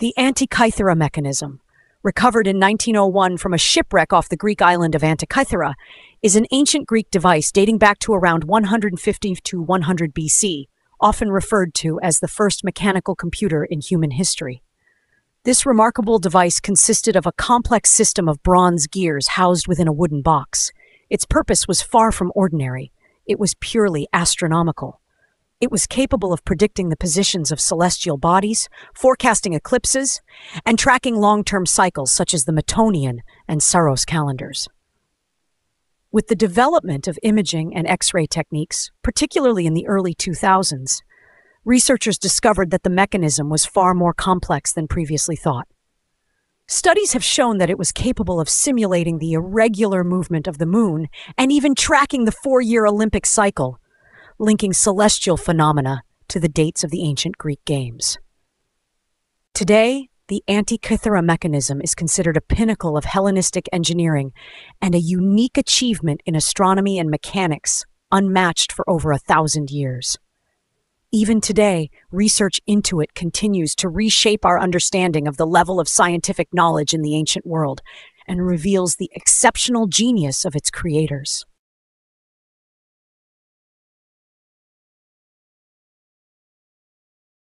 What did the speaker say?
The Antikythera mechanism, recovered in 1901 from a shipwreck off the Greek island of Antikythera, is an ancient Greek device dating back to around 150 to 100 BC, often referred to as the first mechanical computer in human history. This remarkable device consisted of a complex system of bronze gears housed within a wooden box. Its purpose was far from ordinary. It was purely astronomical. It was capable of predicting the positions of celestial bodies, forecasting eclipses, and tracking long-term cycles such as the Metonian and Saros calendars. With the development of imaging and X-ray techniques, particularly in the early 2000s, researchers discovered that the mechanism was far more complex than previously thought. Studies have shown that it was capable of simulating the irregular movement of the moon and even tracking the four-year Olympic cycle, linking celestial phenomena to the dates of the ancient Greek games. Today, the Antikythera mechanism is considered a pinnacle of Hellenistic engineering and a unique achievement in astronomy and mechanics, unmatched for over a thousand years. Even today, research into it continues to reshape our understanding of the level of scientific knowledge in the ancient world and reveals the exceptional genius of its creators.